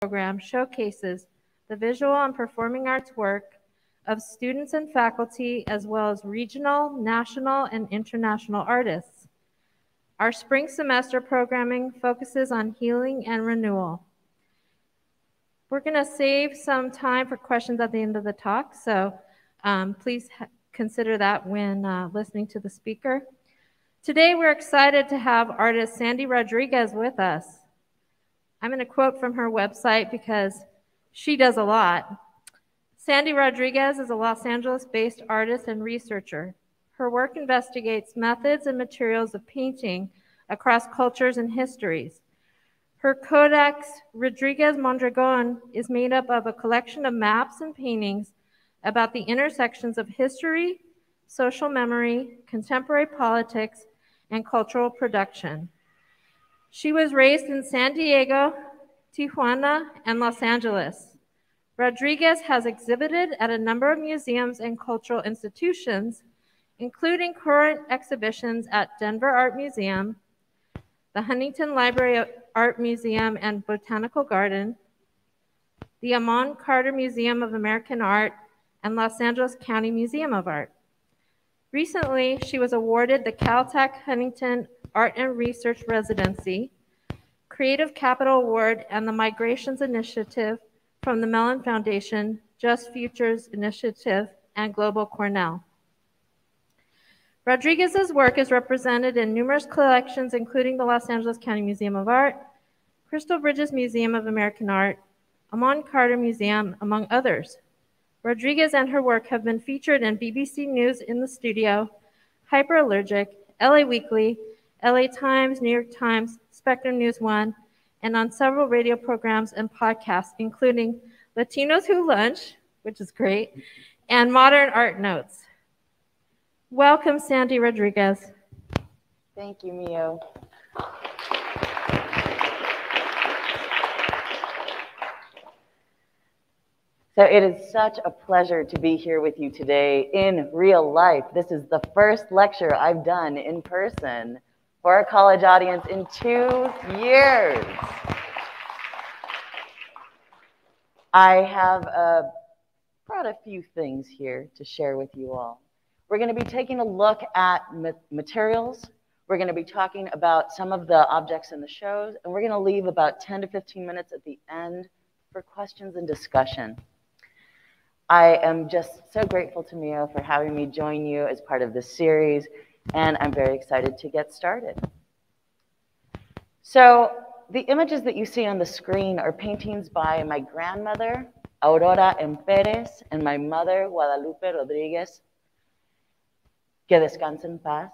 program showcases the visual and performing arts work of students and faculty, as well as regional, national, and international artists. Our spring semester programming focuses on healing and renewal. We're going to save some time for questions at the end of the talk, so um, please consider that when uh, listening to the speaker. Today, we're excited to have artist Sandy Rodriguez with us. I'm going to quote from her website because she does a lot. Sandy Rodriguez is a Los Angeles based artist and researcher. Her work investigates methods and materials of painting across cultures and histories. Her Codex Rodriguez Mondragon is made up of a collection of maps and paintings about the intersections of history, social memory, contemporary politics, and cultural production. She was raised in San Diego, Tijuana, and Los Angeles. Rodriguez has exhibited at a number of museums and cultural institutions, including current exhibitions at Denver Art Museum, the Huntington Library Art Museum and Botanical Garden, the Amon Carter Museum of American Art, and Los Angeles County Museum of Art. Recently, she was awarded the Caltech Huntington Art and Research Residency, Creative Capital Award, and the Migrations Initiative from the Mellon Foundation, Just Futures Initiative, and Global Cornell. Rodriguez's work is represented in numerous collections, including the Los Angeles County Museum of Art, Crystal Bridges Museum of American Art, Amon Carter Museum, among others. Rodriguez and her work have been featured in BBC News in the Studio, Hyperallergic, LA Weekly, LA Times, New York Times, Spectrum News One, and on several radio programs and podcasts, including Latinos Who Lunch, which is great, and Modern Art Notes. Welcome, Sandy Rodriguez. Thank you, Mio. So it is such a pleasure to be here with you today in real life. This is the first lecture I've done in person for a college audience in two years. I have uh, brought a few things here to share with you all. We're going to be taking a look at materials. We're going to be talking about some of the objects in the shows, and we're going to leave about 10 to 15 minutes at the end for questions and discussion. I am just so grateful to Mio for having me join you as part of this series and I'm very excited to get started. So the images that you see on the screen are paintings by my grandmother, Aurora M. Perez, and my mother, Guadalupe Rodriguez. Que descansen en paz.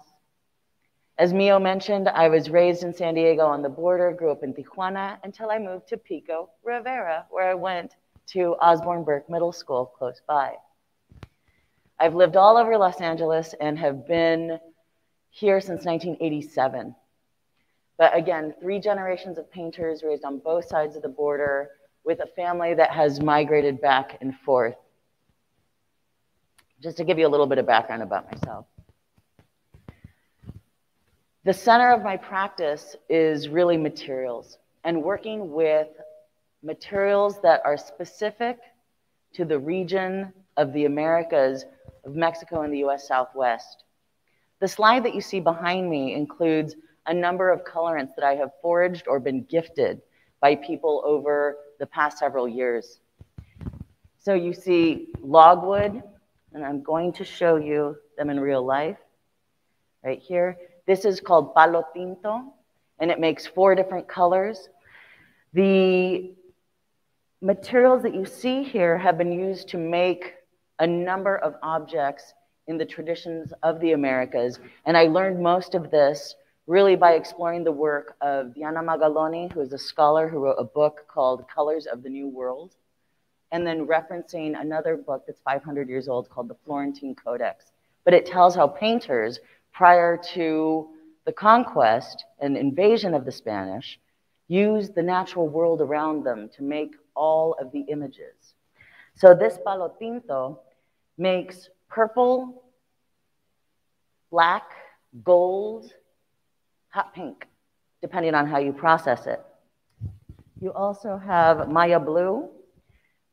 As Mio mentioned, I was raised in San Diego on the border, grew up in Tijuana until I moved to Pico Rivera, where I went to Osborne Burke Middle School close by. I've lived all over Los Angeles and have been here since 1987. But again, three generations of painters raised on both sides of the border with a family that has migrated back and forth. Just to give you a little bit of background about myself. The center of my practice is really materials and working with materials that are specific to the region of the Americas of Mexico and the US Southwest. The slide that you see behind me includes a number of colorants that I have foraged or been gifted by people over the past several years. So you see logwood, and I'm going to show you them in real life right here. This is called palo tinto, and it makes four different colors. The materials that you see here have been used to make a number of objects in the traditions of the Americas. And I learned most of this really by exploring the work of Diana Magaloni, who is a scholar who wrote a book called Colors of the New World, and then referencing another book that's 500 years old called the Florentine Codex. But it tells how painters, prior to the conquest and invasion of the Spanish, used the natural world around them to make all of the images. So this palo tinto makes purple, black, gold, hot pink, depending on how you process it. You also have Maya Blue,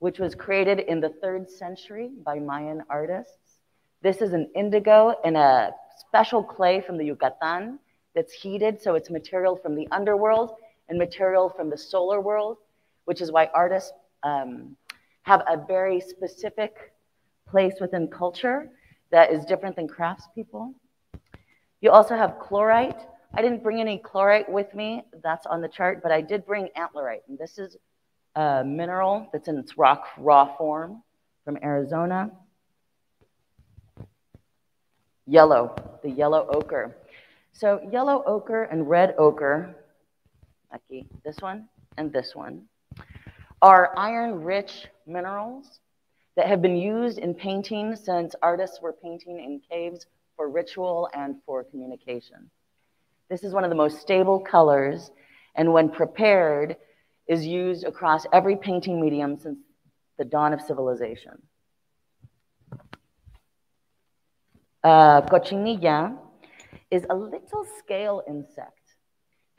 which was created in the third century by Mayan artists. This is an indigo in a special clay from the Yucatan that's heated, so it's material from the underworld and material from the solar world, which is why artists um, have a very specific place within culture that is different than craftspeople. You also have chlorite. I didn't bring any chlorite with me, that's on the chart, but I did bring antlerite. And this is a mineral that's in its rock raw form from Arizona. Yellow, the yellow ochre. So yellow ochre and red ochre, lucky, this one and this one, are iron-rich minerals that have been used in painting since artists were painting in caves for ritual and for communication. This is one of the most stable colors, and when prepared, is used across every painting medium since the dawn of civilization. Uh, cochinilla is a little scale insect.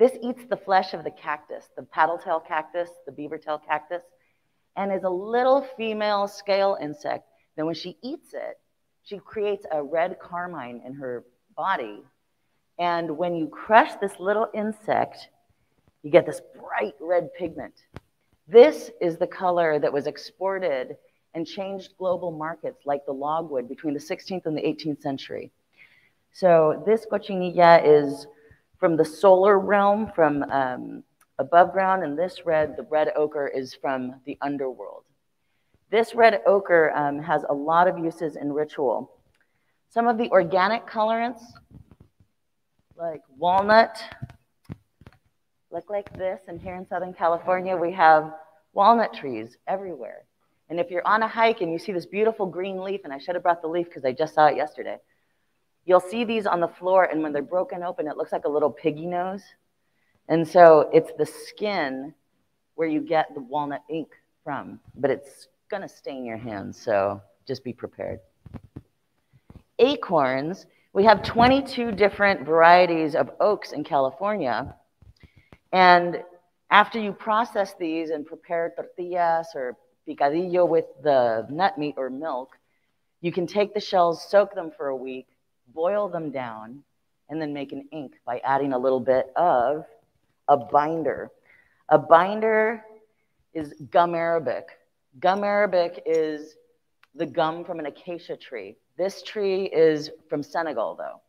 This eats the flesh of the cactus, the paddle-tail cactus, the beaver-tail cactus, and is a little female scale insect. Then when she eats it, she creates a red carmine in her body. And when you crush this little insect, you get this bright red pigment. This is the color that was exported and changed global markets like the logwood between the 16th and the 18th century. So this cochinilla is from the solar realm, from um, above ground, and this red, the red ochre, is from the underworld. This red ochre um, has a lot of uses in ritual. Some of the organic colorants, like walnut, look like this. And here in Southern California, we have walnut trees everywhere. And if you're on a hike and you see this beautiful green leaf, and I should have brought the leaf because I just saw it yesterday, you'll see these on the floor, and when they're broken open, it looks like a little piggy nose. And so it's the skin where you get the walnut ink from, but it's to stain your hands, so just be prepared. Acorns, we have 22 different varieties of oaks in California. And after you process these and prepare tortillas or picadillo with the nut meat or milk, you can take the shells, soak them for a week, boil them down, and then make an ink by adding a little bit of a binder. A binder is gum arabic. Gum arabic is the gum from an acacia tree. This tree is from Senegal, though.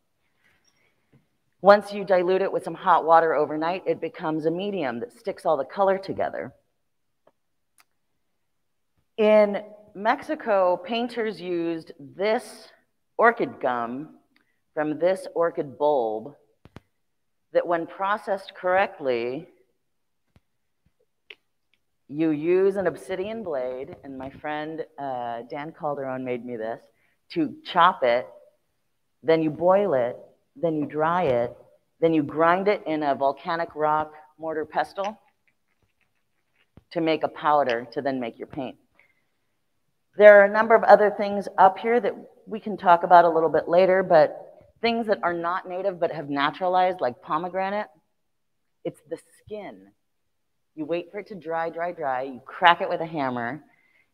Once you dilute it with some hot water overnight, it becomes a medium that sticks all the color together. In Mexico, painters used this orchid gum from this orchid bulb that when processed correctly, you use an obsidian blade, and my friend uh, Dan Calderon made me this, to chop it, then you boil it, then you dry it, then you grind it in a volcanic rock mortar pestle to make a powder to then make your paint. There are a number of other things up here that we can talk about a little bit later, but things that are not native but have naturalized, like pomegranate, it's the skin you wait for it to dry, dry, dry. You crack it with a hammer,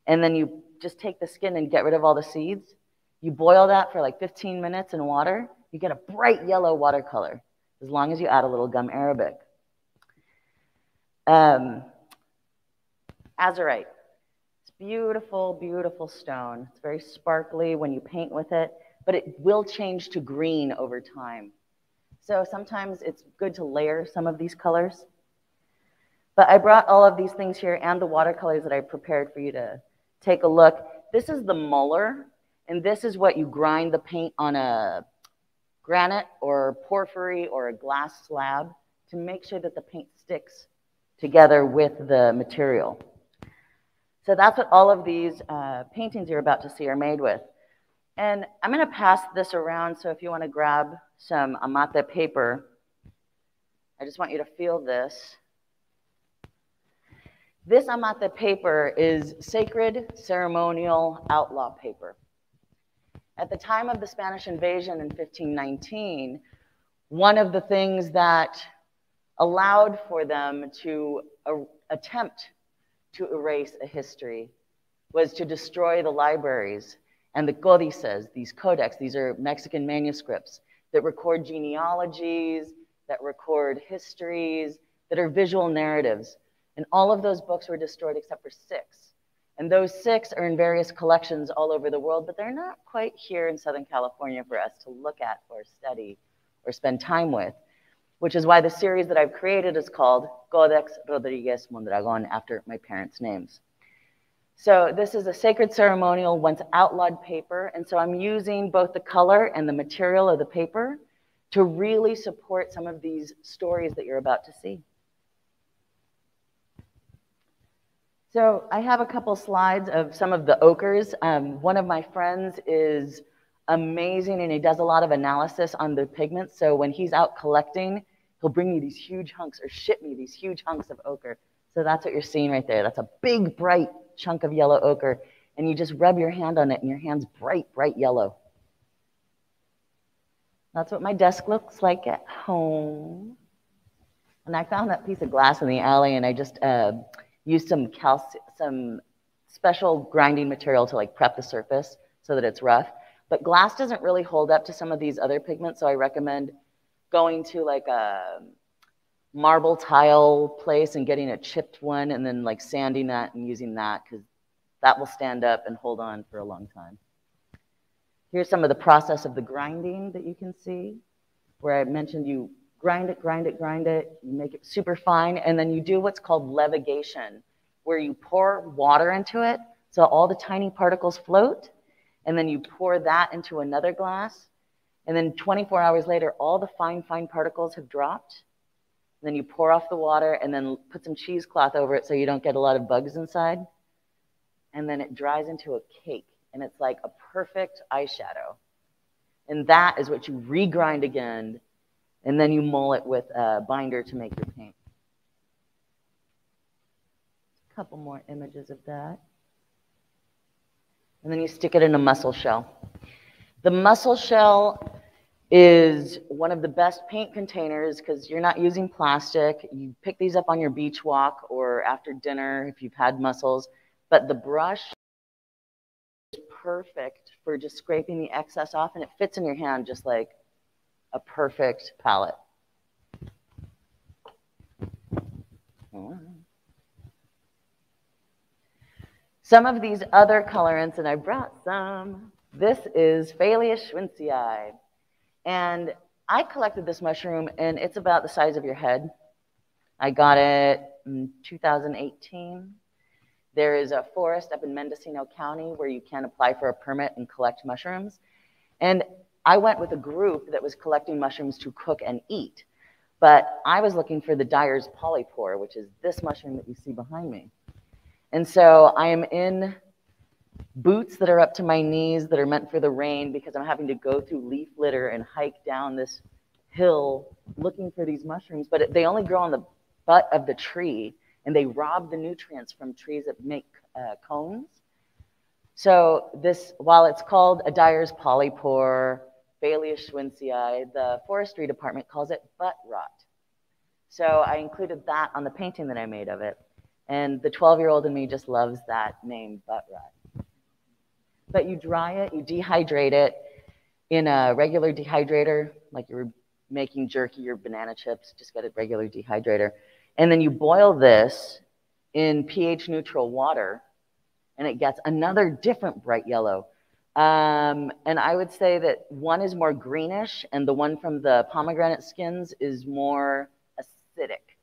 and then you just take the skin and get rid of all the seeds. You boil that for like 15 minutes in water. You get a bright yellow watercolor, as long as you add a little gum arabic. Um, azurite. It's beautiful, beautiful stone. It's very sparkly when you paint with it, but it will change to green over time. So sometimes it's good to layer some of these colors. But I brought all of these things here and the watercolors that I prepared for you to take a look. This is the muller, and this is what you grind the paint on a granite or porphyry or a glass slab to make sure that the paint sticks together with the material. So that's what all of these uh, paintings you're about to see are made with. And I'm going to pass this around, so if you want to grab some amate paper, I just want you to feel this. This amate paper is sacred ceremonial outlaw paper. At the time of the Spanish invasion in 1519, one of the things that allowed for them to uh, attempt to erase a history was to destroy the libraries and the códices, these codex, these are Mexican manuscripts that record genealogies, that record histories, that are visual narratives. And all of those books were destroyed except for six. And those six are in various collections all over the world, but they're not quite here in Southern California for us to look at or study or spend time with, which is why the series that I've created is called Codex Rodriguez Mondragon after my parents' names. So this is a sacred ceremonial, once outlawed paper, and so I'm using both the color and the material of the paper to really support some of these stories that you're about to see. So I have a couple slides of some of the ochres. Um, one of my friends is amazing and he does a lot of analysis on the pigments. So when he's out collecting, he'll bring me these huge hunks or ship me these huge hunks of ochre. So that's what you're seeing right there. That's a big, bright chunk of yellow ochre. And you just rub your hand on it and your hand's bright, bright yellow. That's what my desk looks like at home. And I found that piece of glass in the alley and I just uh, used some calcium, some special grinding material to like prep the surface so that it's rough. But glass doesn't really hold up to some of these other pigments, so I recommend going to like a marble tile place and getting a chipped one and then like sanding that and using that because that will stand up and hold on for a long time. Here's some of the process of the grinding that you can see, where I mentioned you grind it, grind it, grind it, you make it super fine, and then you do what's called levigation, where you pour water into it so all the tiny particles float, and then you pour that into another glass. And then 24 hours later, all the fine, fine particles have dropped. And then you pour off the water and then put some cheesecloth over it so you don't get a lot of bugs inside. And then it dries into a cake. And it's like a perfect eyeshadow. And that is what you regrind again. And then you mull it with a binder to make your paint. A couple more images of that and then you stick it in a mussel shell. The mussel shell is one of the best paint containers because you're not using plastic. You pick these up on your beach walk or after dinner if you've had mussels. But the brush is perfect for just scraping the excess off and it fits in your hand just like a perfect palette. Some of these other colorants, and I brought some. This is Phaeolus schweinitzii. And I collected this mushroom, and it's about the size of your head. I got it in 2018. There is a forest up in Mendocino County where you can apply for a permit and collect mushrooms. And I went with a group that was collecting mushrooms to cook and eat. But I was looking for the Dyer's polypore, which is this mushroom that you see behind me. And so I am in boots that are up to my knees that are meant for the rain because I'm having to go through leaf litter and hike down this hill looking for these mushrooms. But they only grow on the butt of the tree and they rob the nutrients from trees that make uh, cones. So this, while it's called a Dyer's polypore, Phaeolus schweinitzii, the forestry department calls it butt rot. So I included that on the painting that I made of it. And the 12 year old in me just loves that name, butt rot. But you dry it, you dehydrate it in a regular dehydrator, like you're making jerky or banana chips, just get a regular dehydrator. And then you boil this in pH neutral water, and it gets another different bright yellow. Um, and I would say that one is more greenish, and the one from the pomegranate skins is more acidic,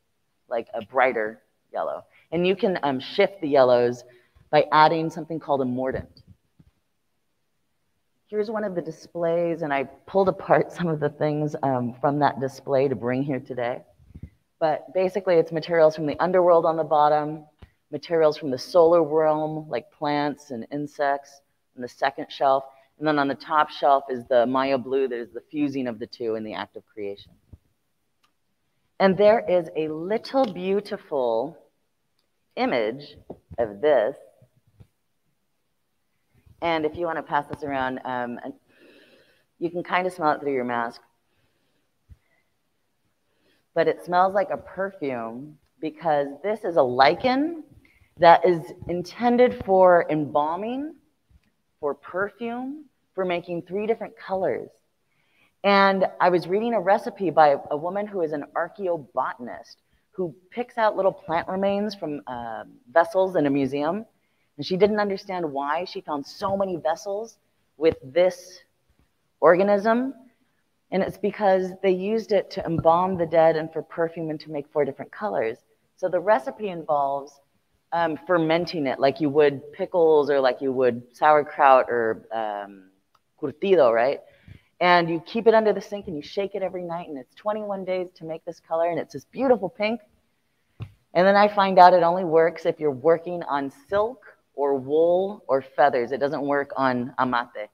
like a brighter yellow. And you can um, shift the yellows by adding something called a mordant. Here's one of the displays, and I pulled apart some of the things um, from that display to bring here today. But basically, it's materials from the underworld on the bottom, materials from the solar realm, like plants and insects, on the second shelf. And then on the top shelf is the Maya blue that is the fusing of the two in the act of creation. And there is a little beautiful image of this. And if you want to pass this around, um, you can kind of smell it through your mask. But it smells like a perfume because this is a lichen that is intended for embalming, for perfume, for making three different colors. And I was reading a recipe by a woman who is an archaeobotanist who picks out little plant remains from uh, vessels in a museum. And she didn't understand why she found so many vessels with this organism. And it's because they used it to embalm the dead and for perfume and to make four different colors. So the recipe involves um, fermenting it like you would pickles or like you would sauerkraut or um, curtido, right? And you keep it under the sink and you shake it every night, and it's 21 days to make this color, and it's this beautiful pink. And then I find out it only works if you're working on silk or wool or feathers. It doesn't work on amate,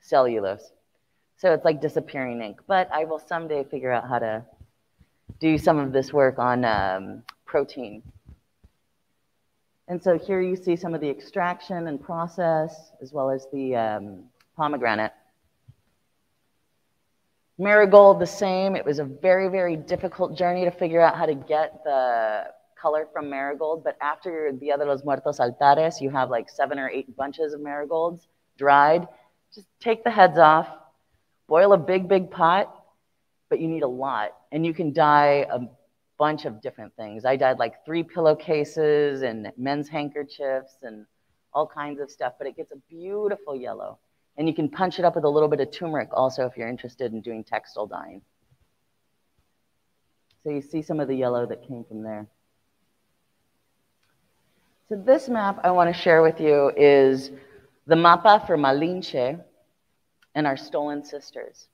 cellulose. So it's like disappearing ink. But I will someday figure out how to do some of this work on um, protein. And so here you see some of the extraction and process, as well as the um, pomegranate. Marigold, the same. It was a very, very difficult journey to figure out how to get the color from marigold. But after Dia de los Muertos Altares, you have like seven or eight bunches of marigolds dried. Just take the heads off, boil a big, big pot, but you need a lot. And you can dye a bunch of different things. I dyed like three pillowcases and men's handkerchiefs and all kinds of stuff, but it gets a beautiful yellow. And you can punch it up with a little bit of turmeric also if you're interested in doing textile dyeing. So you see some of the yellow that came from there. So this map I want to share with you is the mapa for Malinche and our stolen sisters.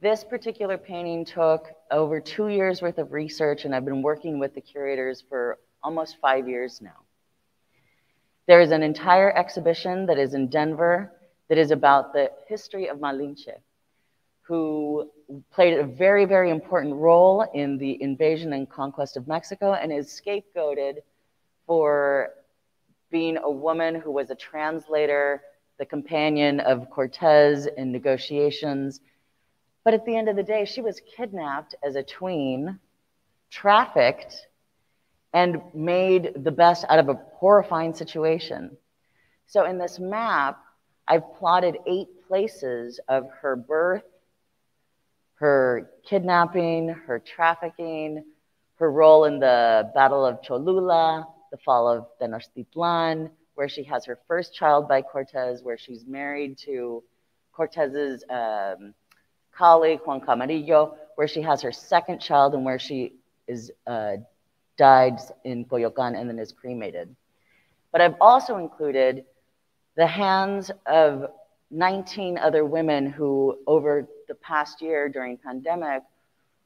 This particular painting took over two years worth of research, and I've been working with the curators for almost five years now. There is an entire exhibition that is in Denver that is about the history of Malinche, who played a very, very important role in the invasion and conquest of Mexico and is scapegoated for being a woman who was a translator, the companion of Cortez in negotiations, but at the end of the day, she was kidnapped as a tween, trafficked, and made the best out of a horrifying situation. So in this map, I've plotted eight places of her birth, her kidnapping, her trafficking, her role in the Battle of Cholula, the fall of Tenochtitlan, where she has her first child by Cortez, where she's married to Cortez's um, colleague, Juan Jaramillo, where she has her second child and where she is uh, died in Coyoacan and then is cremated. But I've also included the hands of 19 other women who, over the past year during pandemic,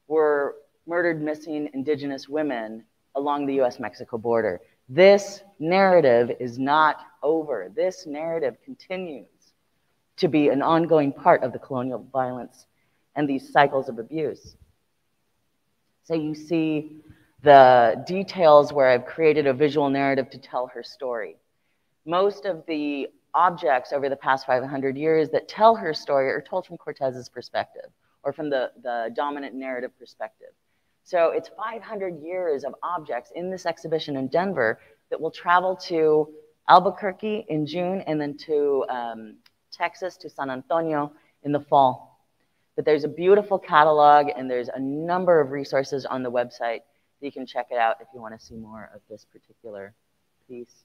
were murdered missing indigenous women along the US-Mexico border. This narrative is not over. This narrative continues to be an ongoing part of the colonial violence and these cycles of abuse. So you see the details where I've created a visual narrative to tell her story. Most of the objects over the past 500 years that tell her story are told from Cortez's perspective or from the, the dominant narrative perspective. So it's 500 years of objects in this exhibition in Denver that will travel to Albuquerque in June and then to um, Texas, to San Antonio in the fall. But there's a beautiful catalog and there's a number of resources on the website. You can check it out if you want to see more of this particular piece.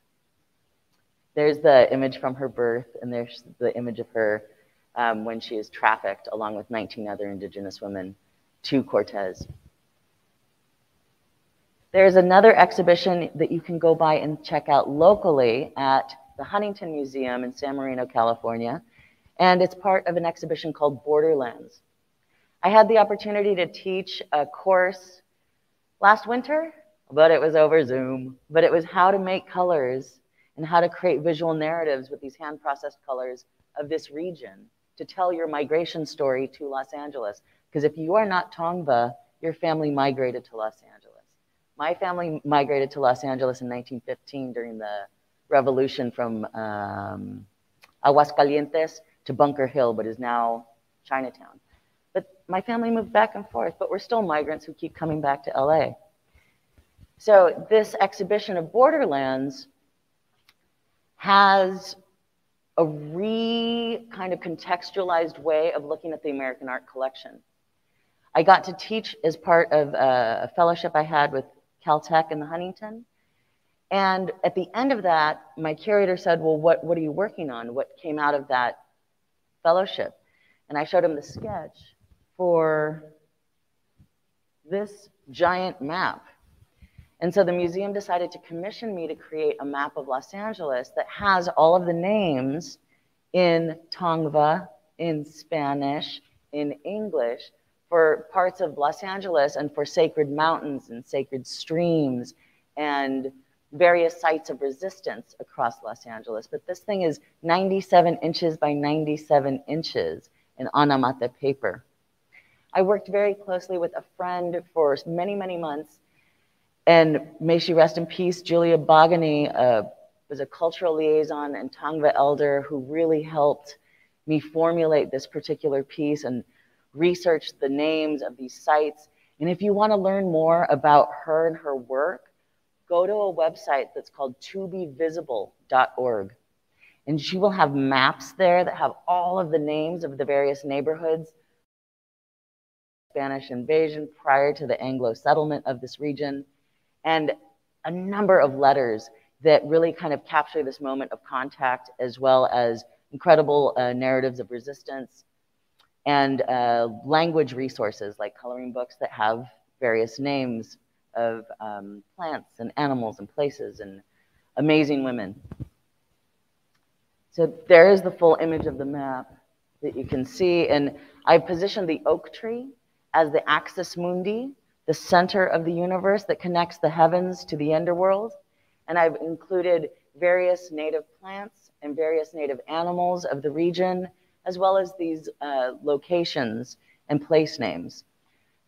There's the image from her birth and there's the image of her um, when she is trafficked along with 19 other indigenous women to Cortez. There's another exhibition that you can go by and check out locally at the Huntington Museum in San Marino, California and it's part of an exhibition called Borderlands. I had the opportunity to teach a course last winter, but it was over Zoom. But it was how to make colors and how to create visual narratives with these hand processed colors of this region to tell your migration story to Los Angeles. Because if you are not Tongva, your family migrated to Los Angeles. My family migrated to Los Angeles in 1915 during the revolution from um, Aguascalientes to Bunker Hill, but is now Chinatown. But my family moved back and forth, but we're still migrants who keep coming back to LA. So this exhibition of Borderlands has a re kind of contextualized way of looking at the American art collection. I got to teach as part of a fellowship I had with Caltech and the Huntington. And at the end of that, my curator said, well, what, what are you working on? What came out of that fellowship? And I showed him the sketch for this giant map. And so the museum decided to commission me to create a map of Los Angeles that has all of the names in Tongva, in Spanish, in English, for parts of Los Angeles and for sacred mountains and sacred streams and various sites of resistance across Los Angeles. But this thing is 97 inches by 97 inches in an amate paper. I worked very closely with a friend for many, many months, and may she rest in peace, Julia Bogany uh, was a cultural liaison and Tongva elder who really helped me formulate this particular piece and research the names of these sites. And if you want to learn more about her and her work, go to a website that's called tobevisible.org. And she will have maps there that have all of the names of the various neighborhoods. Spanish invasion prior to the Anglo settlement of this region, and a number of letters that really kind of capture this moment of contact as well as incredible uh, narratives of resistance and uh, language resources like coloring books that have various names of um, plants and animals and places and amazing women. So there is the full image of the map that you can see. And I've positioned the oak tree as the axis mundi, the center of the universe that connects the heavens to the underworld. And I've included various native plants and various native animals of the region, as well as these uh, locations and place names.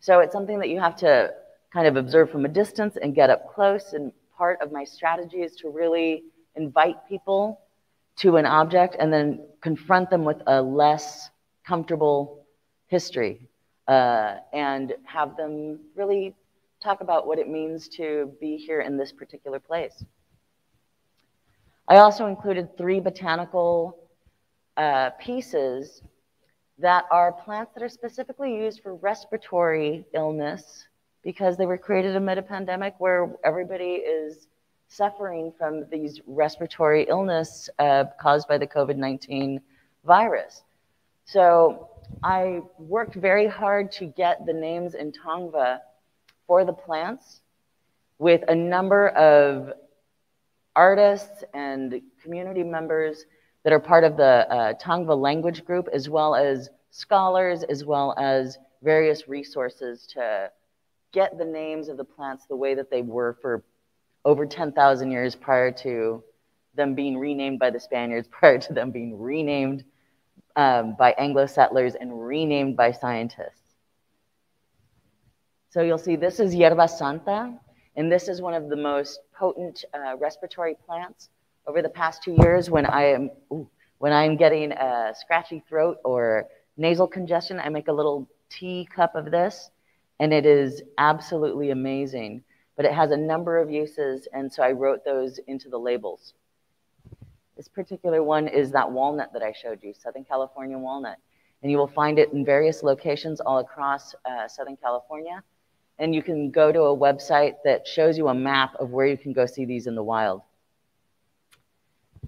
So it's something that you have to kind of observe from a distance and get up close. And part of my strategy is to really invite people to an object and then confront them with a less comfortable history uh, and have them really talk about what it means to be here in this particular place. I also included three botanical uh, pieces that are plants that are specifically used for respiratory illness because they were created amid a pandemic where everybody is suffering from these respiratory illness uh, caused by the COVID-19 virus. So I worked very hard to get the names in Tongva for the plants with a number of artists and community members that are part of the uh, Tongva language group, as well as scholars, as well as various resources to get the names of the plants the way that they were for over 10,000 years prior to them being renamed by the Spaniards, prior to them being renamed um, by Anglo settlers and renamed by scientists. So you'll see this is Yerba Santa, and this is one of the most potent uh, respiratory plants. Over the past two years, when I am ooh, when I'm getting a scratchy throat or nasal congestion, I make a little tea cup of this, and it is absolutely amazing. But it has a number of uses, and so I wrote those into the labels. This particular one is that walnut that I showed you, Southern California walnut. And you will find it in various locations all across uh, Southern California. And you can go to a website that shows you a map of where you can go see these in the wild.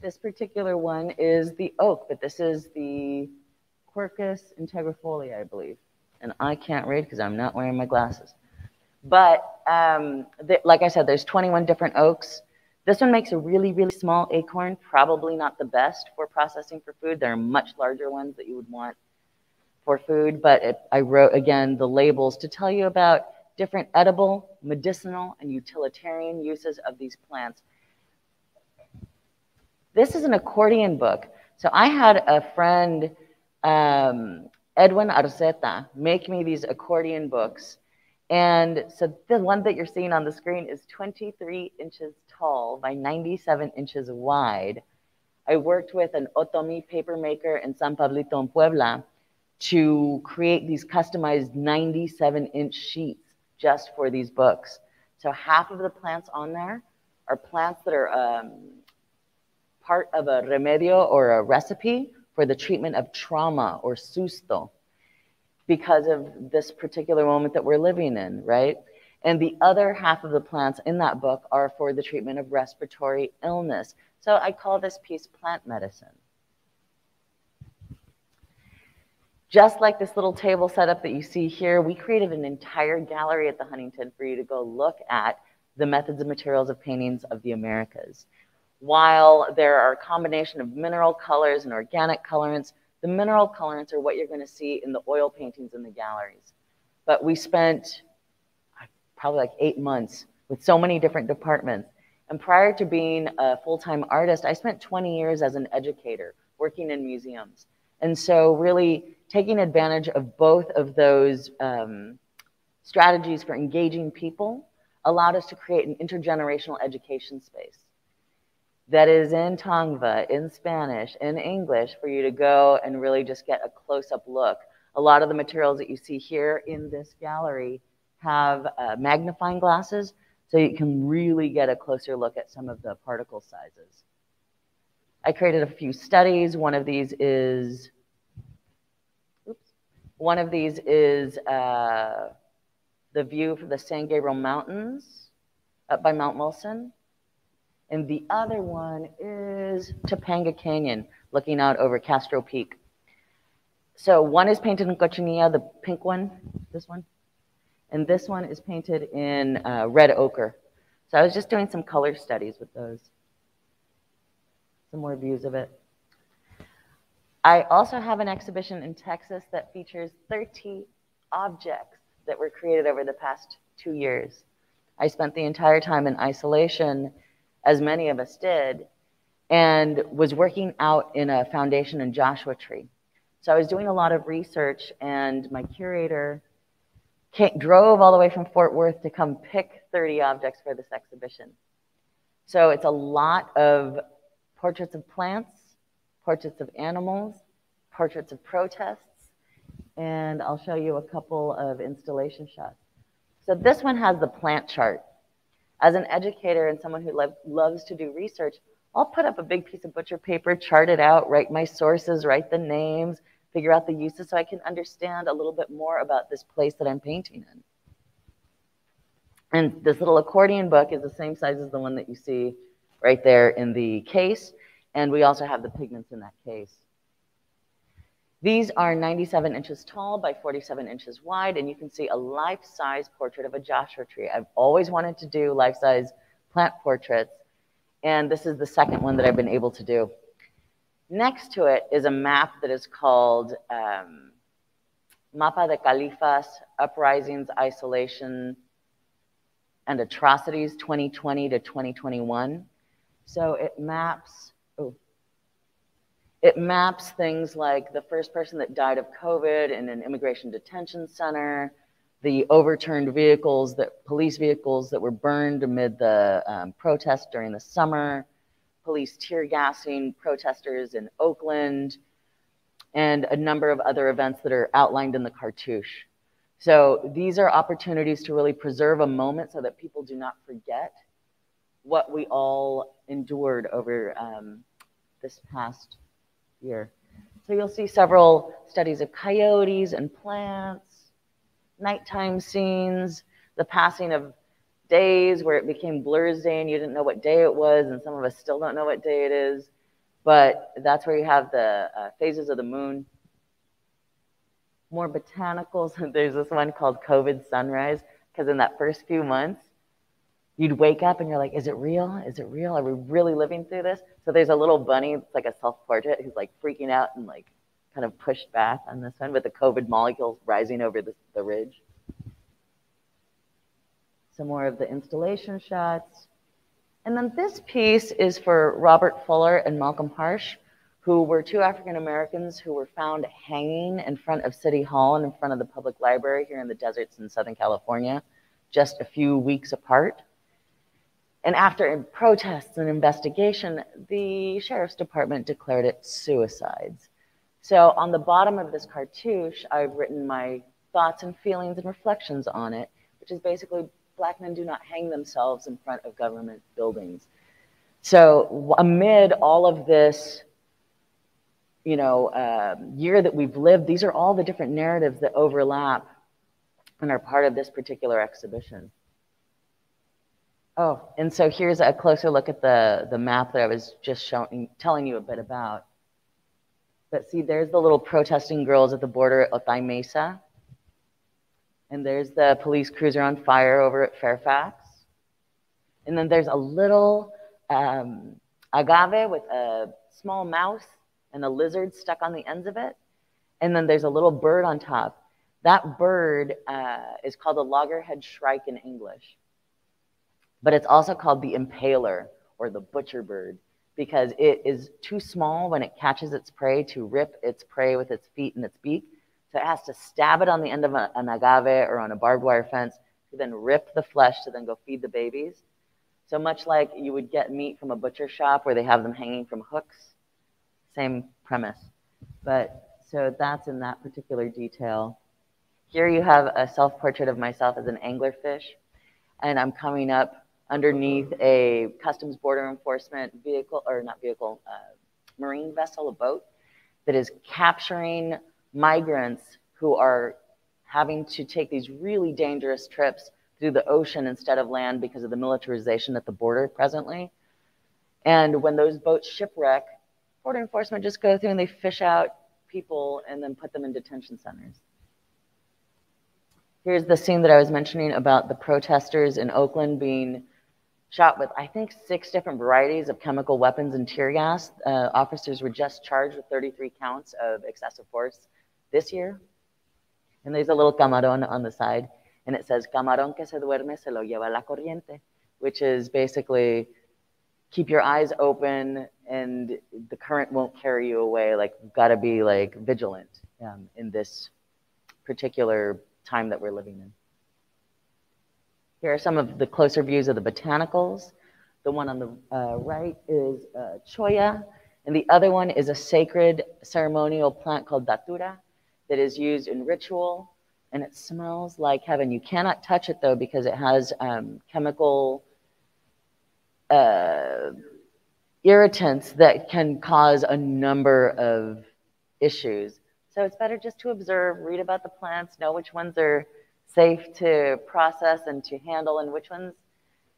This particular one is the oak, but this is the Quercus integrifolia, I believe. And I can't read because I'm not wearing my glasses. But um, like I said, there's 21 different oaks. This one makes a really, really small acorn, probably not the best for processing for food. There are much larger ones that you would want for food, but it, I wrote, again, the labels to tell you about different edible, medicinal, and utilitarian uses of these plants. This is an accordion book. So I had a friend, um, Edwin Arceta, make me these accordion books. And so the one that you're seeing on the screen is 23 inches tall by 97 inches wide. I worked with an Otomi paper maker in San Pablito in Puebla to create these customized 97 inch sheets just for these books. So half of the plants on there are plants that are um, part of a remedio or a recipe for the treatment of trauma or susto because of this particular moment that we're living in, right? And the other half of the plants in that book are for the treatment of respiratory illness. So I call this piece plant medicine. Just like this little table setup that you see here, we created an entire gallery at the Huntington for you to go look at the methods and materials of paintings of the Americas. While there are a combination of mineral colors and organic colorants, the mineral colorants are what you're going to see in the oil paintings in the galleries. But we spent probably like eight months with so many different departments. And prior to being a full-time artist, I spent 20 years as an educator working in museums. And so really taking advantage of both of those um, strategies for engaging people allowed us to create an intergenerational education space that is in Tongva, in Spanish, in English, for you to go and really just get a close-up look. A lot of the materials that you see here in this gallery have uh, magnifying glasses, so you can really get a closer look at some of the particle sizes. I created a few studies. One of these is, oops, one of these is uh, the view from the San Gabriel Mountains up by Mount Wilson. And the other one is Topanga Canyon, looking out over Castro Peak. So one is painted in cochinilla, the pink one, this one. And this one is painted in uh, red ochre. So I was just doing some color studies with those. Some more views of it. I also have an exhibition in Texas that features 30 objects that were created over the past two years. I spent the entire time in isolation as many of us did, and was working out in a foundation in Joshua Tree. So I was doing a lot of research, and my curator came, drove all the way from Fort Worth to come pick 30 objects for this exhibition. So it's a lot of portraits of plants, portraits of animals, portraits of protests, and I'll show you a couple of installation shots. So this one has the plant chart. As an educator and someone who lo loves to do research, I'll put up a big piece of butcher paper, chart it out, write my sources, write the names, figure out the uses so I can understand a little bit more about this place that I'm painting in. And this little accordion book is the same size as the one that you see right there in the case. And we also have the pigments in that case. These are 97 inches tall by 47 inches wide, and you can see a life-size portrait of a Joshua tree. I've always wanted to do life-size plant portraits, and this is the second one that I've been able to do. Next to it is a map that is called um, Mapa de Califas, Uprisings, Isolation, and Atrocities 2020 to 2021. So it maps it maps things like the first person that died of COVID in an immigration detention center, the overturned vehicles, that police vehicles that were burned amid the um, protests during the summer, police tear gassing protesters in Oakland, and a number of other events that are outlined in the cartouche. So these are opportunities to really preserve a moment so that people do not forget what we all endured over um, this past year. So you'll see several studies of coyotes and plants, nighttime scenes, the passing of days where it became Blur's Day and you didn't know what day it was, and some of us still don't know what day it is. But that's where you have the uh, phases of the moon. More botanicals. There's this one called COVID sunrise, because in that first few months, you'd wake up and you're like, is it real? Is it real? Are we really living through this? So there's a little bunny, it's like a self-portrait, who's like freaking out and like kind of pushed back on this one with the COVID molecules rising over the, the ridge. Some more of the installation shots. And then this piece is for Robert Fuller and Malcolm Harsch, who were two African Americans who were found hanging in front of City Hall and in front of the public library here in the deserts in Southern California, just a few weeks apart. And after protests and investigation, the sheriff's department declared it suicides. So on the bottom of this cartouche, I've written my thoughts and feelings and reflections on it, which is basically black men do not hang themselves in front of government buildings. So amid all of this, you know, uh, year that we've lived, these are all the different narratives that overlap and are part of this particular exhibition. Oh, and so here's a closer look at the, the map that I was just showing, telling you a bit about. But see, there's the little protesting girls at the border at Otay Mesa. And there's the police cruiser on fire over at Fairfax. And then there's a little um, agave with a small mouse and a lizard stuck on the ends of it. And then there's a little bird on top. That bird uh, is called the loggerhead shrike in English. But it's also called the impaler or the butcher bird because it is too small when it catches its prey to rip its prey with its feet and its beak. So it has to stab it on the end of a, an agave or on a barbed wire fence to then rip the flesh to then go feed the babies. So much like you would get meat from a butcher shop where they have them hanging from hooks, same premise. But so that's in that particular detail. Here you have a self-portrait of myself as an anglerfish, and I'm coming up underneath a Customs Border Enforcement vehicle, or not vehicle, uh, marine vessel, a boat, that is capturing migrants who are having to take these really dangerous trips through the ocean instead of land because of the militarization at the border presently. And when those boats shipwreck, border enforcement just go through and they fish out people and then put them in detention centers. Here's the scene that I was mentioning about the protesters in Oakland being shot with, I think, six different varieties of chemical weapons and tear gas. Uh, officers were just charged with 33 counts of excessive force this year. And there's a little camaron on the side, and it says, Camarón que se duerme se lo lleva la corriente, which is basically keep your eyes open and the current won't carry you away. Like, you've got to be like vigilant um, in this particular time that we're living in. Here are some of the closer views of the botanicals. The one on the uh, right is uh, cholla, and the other one is a sacred ceremonial plant called datura that is used in ritual, and it smells like heaven. You cannot touch it though because it has um, chemical uh, irritants that can cause a number of issues. So it's better just to observe, read about the plants, know which ones are safe to process and to handle, and which ones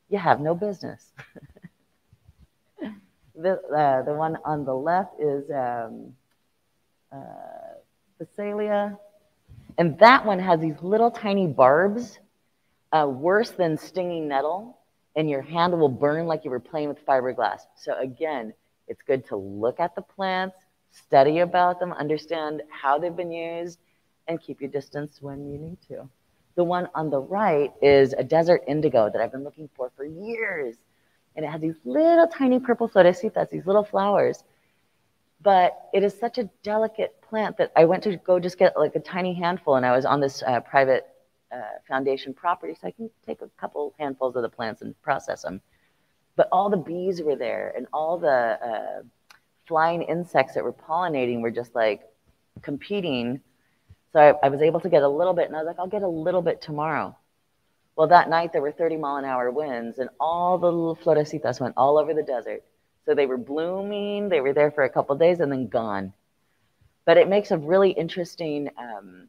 you have no business. the, uh, the one on the left is um, uh, and that one has these little tiny barbs, uh, worse than stinging nettle, and your hand will burn like you were playing with fiberglass. So again, it's good to look at the plants, study about them, understand how they've been used, and keep your distance when you need to. The one on the right is a desert indigo that I've been looking for for years. And it has these little tiny purple florecitas, these little flowers. But it is such a delicate plant that I went to go just get like a tiny handful, and I was on this uh, private uh, foundation property, so I can take a couple handfuls of the plants and process them. But all the bees were there, and all the uh, flying insects that were pollinating were just like competing so I, I was able to get a little bit, and I was like, I'll get a little bit tomorrow. Well, that night there were 30 mile an hour winds, and all the little florecitas went all over the desert. So they were blooming, they were there for a couple days, and then gone. But it makes a really interesting um,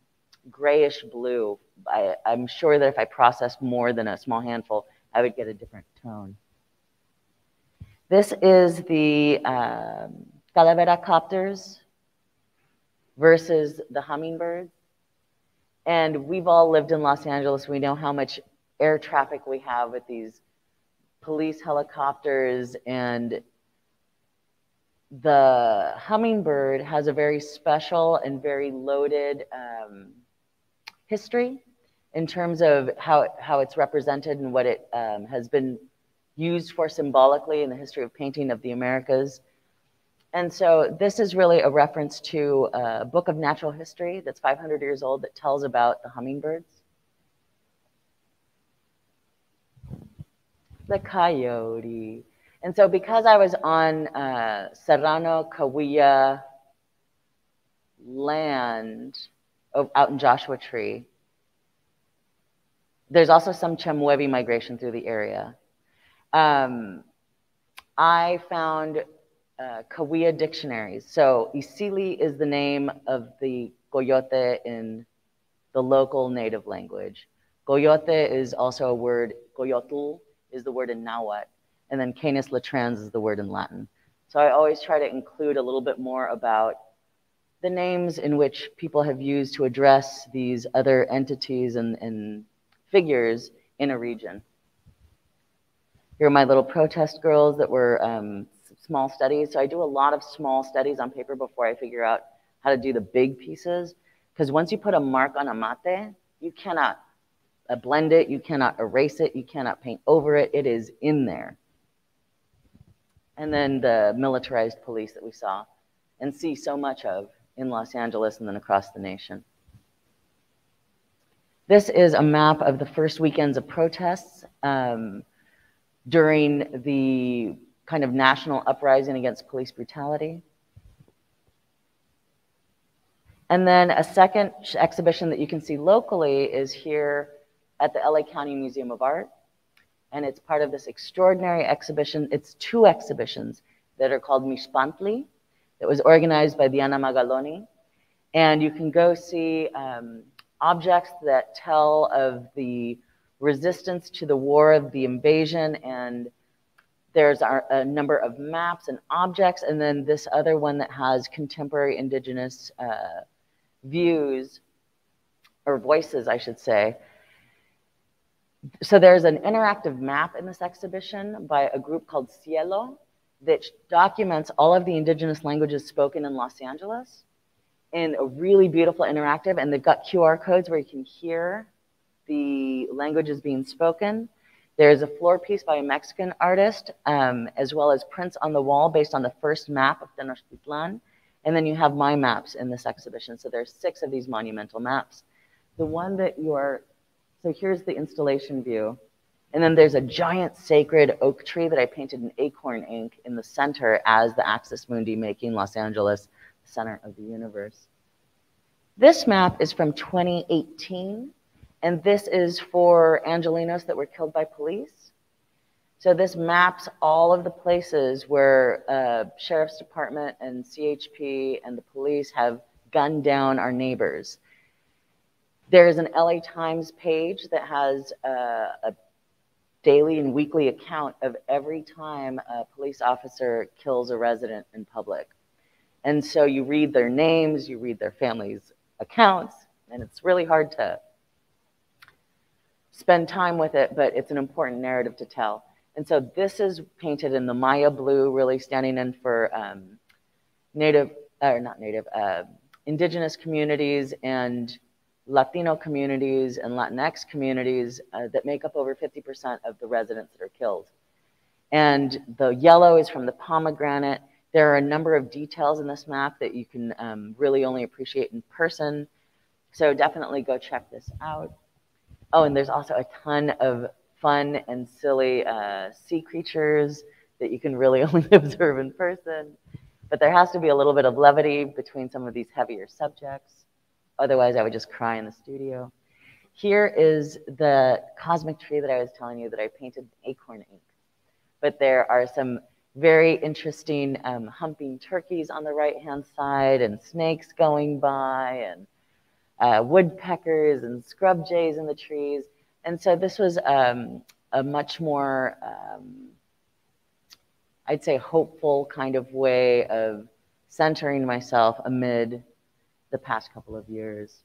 grayish blue. I, am sure that if I processed more than a small handful, I would get a different tone. This is the um, Calavera copters versus the hummingbirds. And we've all lived in Los Angeles. We know how much air traffic we have with these police helicopters and the hummingbird has a very special and very loaded um, history in terms of how, how it's represented and what it um, has been used for symbolically in the history of painting of the Americas. And so this is really a reference to a book of natural history that's 500 years old that tells about the hummingbirds. The coyote. And so because I was on uh, Serrano Cahuilla land out in Joshua Tree, there's also some Chemehuevi migration through the area. Um, I found uh, Cahuilla dictionaries. So Isili is the name of the coyote in the local native language. Coyote is also a word, coyotl is the word in Nahuatl, and then canis latrans is the word in Latin. So I always try to include a little bit more about the names in which people have used to address these other entities and, and figures in a region. Here are my little protest girls that were um, small studies. So I do a lot of small studies on paper before I figure out how to do the big pieces. Because once you put a mark on amate, you cannot uh, blend it, you cannot erase it, you cannot paint over it. It is in there. And then the militarized police that we saw and see so much of in Los Angeles and then across the nation. This is a map of the first weekends of protests um, during the kind of national uprising against police brutality. And then a second exhibition that you can see locally is here at the LA County Museum of Art. And it's part of this extraordinary exhibition. It's two exhibitions that are called Mixpantli, that was organized by Diana Magaloni. And you can go see um, objects that tell of the resistance to the war of the invasion and there's a number of maps and objects and then this other one that has contemporary indigenous uh, views or voices I should say so there's an interactive map in this exhibition by a group called Cielo that documents all of the indigenous languages spoken in Los Angeles in a really beautiful interactive, and they've got QR codes where you can hear the languages being spoken. There's a floor piece by a Mexican artist, um, as well as prints on the wall based on the first map of Tenochtitlan. And then you have my maps in this exhibition. So there's six of these monumental maps. The one that you're, so here's the installation view. And then there's a giant sacred oak tree that I painted in acorn ink in the center as the axis mundi making Los Angeles the center of the universe. This map is from 2018, and this is for Angelinos that were killed by police. So this maps all of the places where uh, Sheriff's Department and CHP and the police have gunned down our neighbors. There is an LA Times page that has uh, a daily and weekly account of every time a police officer kills a resident in public. And so you read their names, you read their families' accounts, and it's really hard to spend time with it, but it's an important narrative to tell. And so this is painted in the Maya blue, really standing in for um, native, or not native, uh, indigenous communities and Latino communities and Latinx communities uh, that make up over 50% of the residents that are killed. And the yellow is from the pomegranate. There are a number of details in this map that you can um, really only appreciate in person. So definitely go check this out. Oh, and there's also a ton of fun and silly uh, sea creatures that you can really only observe in person. But there has to be a little bit of levity between some of these heavier subjects. Otherwise, I would just cry in the studio. Here is the cosmic tree that I was telling you that I painted in acorn ink. But there are some very interesting um, humping turkeys on the right-hand side and snakes going by and uh, woodpeckers and scrub jays in the trees. And so this was um, a much more, um, I'd say, hopeful kind of way of centering myself amid the past couple of years.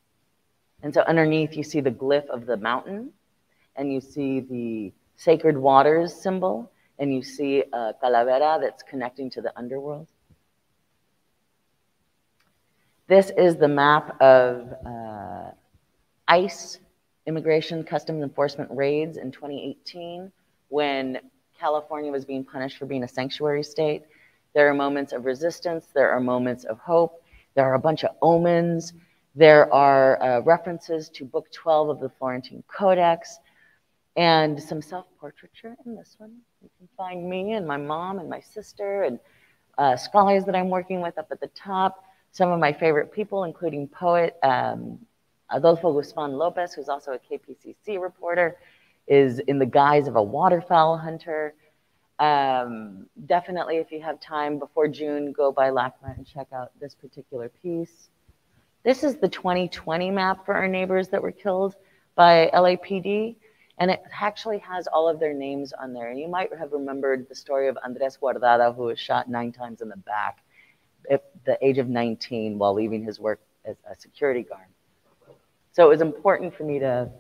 And so underneath you see the glyph of the mountain and you see the sacred waters symbol and you see a calavera that's connecting to the underworld. This is the map of uh, ICE, Immigration Customs Enforcement raids in 2018 when California was being punished for being a sanctuary state. There are moments of resistance, there are moments of hope, there are a bunch of omens, there are uh, references to Book 12 of the Florentine Codex, and some self-portraiture in this one. You can find me and my mom and my sister and uh, scholars that I'm working with up at the top. Some of my favorite people, including poet um, Adolfo Guzman Lopez, who's also a KPCC reporter, is in the guise of a waterfowl hunter. Um, definitely, if you have time before June, go by LACMA and check out this particular piece. This is the 2020 map for our neighbors that were killed by LAPD, and it actually has all of their names on there. And you might have remembered the story of Andres Guardado, who was shot nine times in the back at the age of 19 while leaving his work as a security guard. So it was important for me to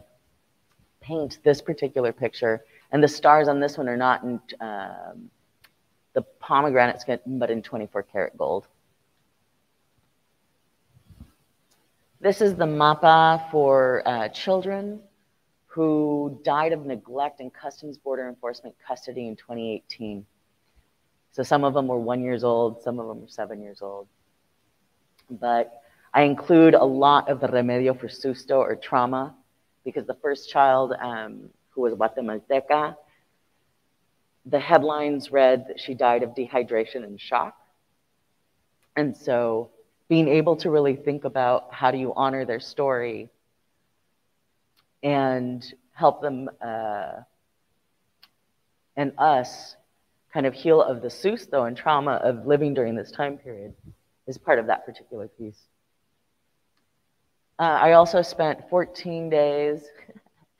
paint this particular picture. And the stars on this one are not in um, the pomegranate skin, but in 24 karat gold. This is the MAPA for uh, children who died of neglect in Customs Border Enforcement custody in 2018. So some of them were one years old, some of them were seven years old. But I include a lot of the remedio for susto or trauma because the first child, um, who was Guatemalteca, the headlines read that she died of dehydration and shock. And so being able to really think about how do you honor their story and help them uh, and us kind of heal of the susto and trauma of living during this time period is part of that particular piece. Uh, I also spent 14 days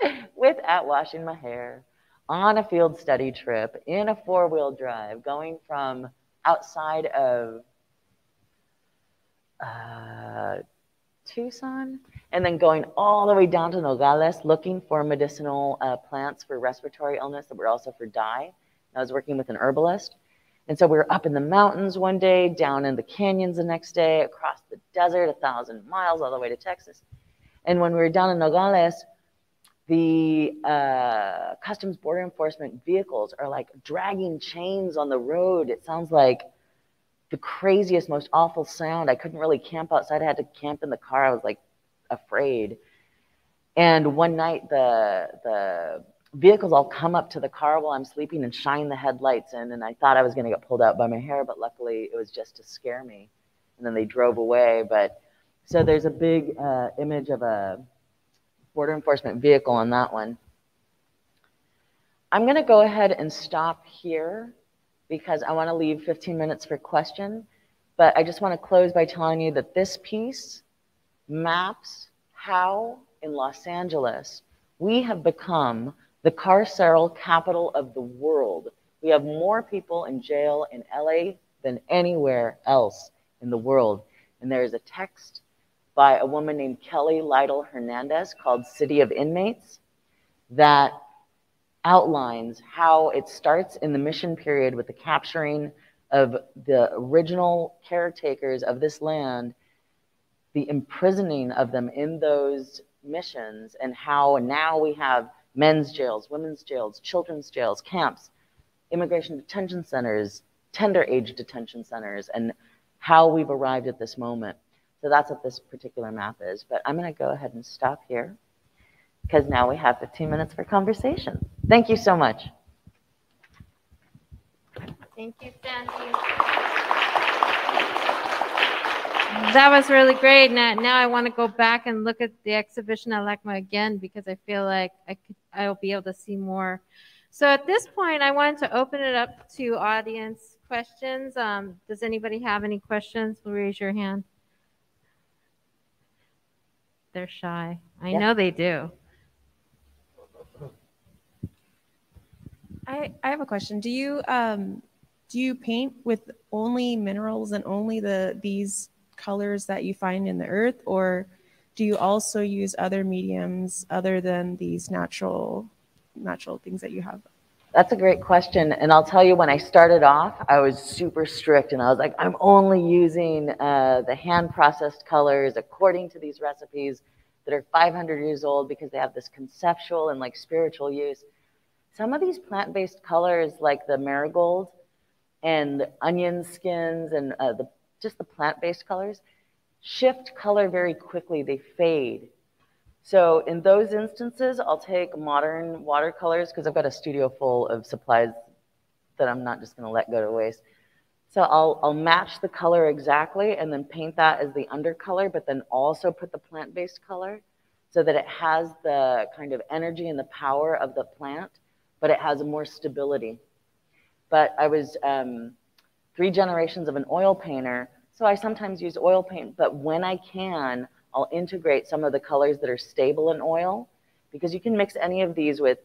without washing my hair on a field study trip in a four wheel drive going from outside of uh, Tucson and then going all the way down to Nogales looking for medicinal uh, plants for respiratory illness that were also for dye. I was working with an herbalist. And so we were up in the mountains one day, down in the canyons the next day, across the desert, a thousand miles all the way to Texas. And when we were down in Nogales, the uh, Customs Border Enforcement vehicles are like dragging chains on the road. It sounds like the craziest, most awful sound. I couldn't really camp outside. I had to camp in the car. I was like afraid. And one night, the the vehicles all come up to the car while I'm sleeping and shine the headlights in. And I thought I was going to get pulled out by my hair, but luckily it was just to scare me. And then they drove away. But so there's a big uh, image of a border enforcement vehicle on that one. I'm going to go ahead and stop here because I want to leave 15 minutes for question. But I just want to close by telling you that this piece maps how in Los Angeles we have become the carceral capital of the world. We have more people in jail in LA than anywhere else in the world. And there is a text by a woman named Kelly Lytle Hernandez called City of Inmates that outlines how it starts in the mission period with the capturing of the original caretakers of this land, the imprisoning of them in those missions, and how now we have men's jails, women's jails, children's jails, camps, immigration detention centers, tender age detention centers, and how we've arrived at this moment. So that's what this particular map is. But I'm going to go ahead and stop here because now we have 15 minutes for conversation. Thank you so much. Thank you, Sandy. That was really great. Now, now I want to go back and look at the exhibition at LACMA again because I feel like I could, I'll be able to see more. So at this point, I wanted to open it up to audience questions. Um, does anybody have any questions? Raise your hand. They're shy. I yeah. know they do. I, I have a question. Do you um, do you paint with only minerals and only the these colors that you find in the earth, or do you also use other mediums other than these natural natural things that you have? That's a great question. And I'll tell you, when I started off, I was super strict and I was like, I'm only using uh, the hand processed colors according to these recipes that are 500 years old because they have this conceptual and like spiritual use. Some of these plant based colors, like the marigold and onion skins and uh, the just the plant-based colors, shift color very quickly. They fade. So in those instances, I'll take modern watercolors because I've got a studio full of supplies that I'm not just going to let go to waste. So I'll, I'll match the color exactly and then paint that as the undercolor, but then also put the plant-based color. so that it has the kind of energy and the power of the plant, but it has more stability. But I was um, three generations of an oil painter, so I sometimes use oil paint, but when I can, I'll integrate some of the colors that are stable in oil because you can mix any of these with